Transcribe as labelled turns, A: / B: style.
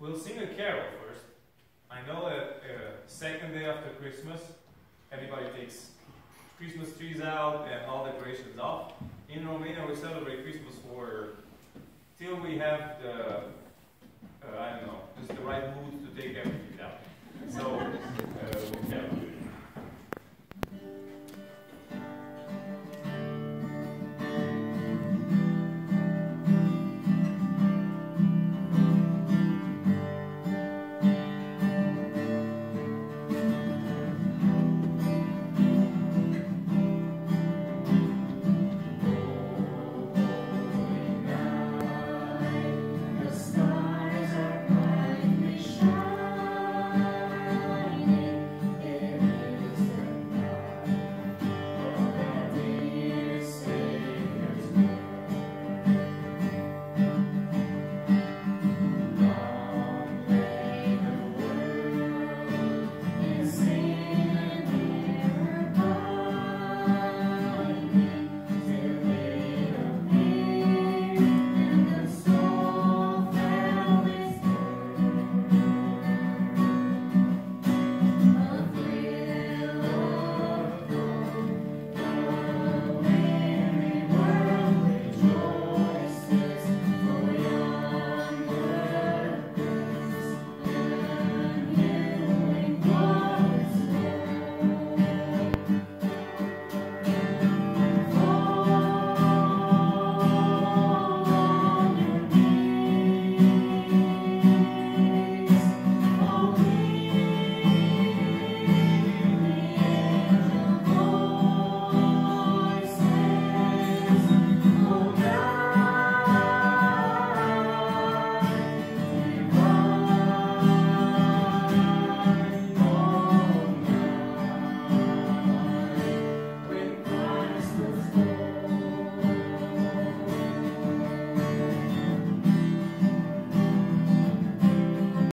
A: We'll sing a carol first. I know a, uh, second day after Christmas, everybody takes Christmas trees out and all decorations off. In Romania, we celebrate Christmas for till we have the, uh, I don't know, just the right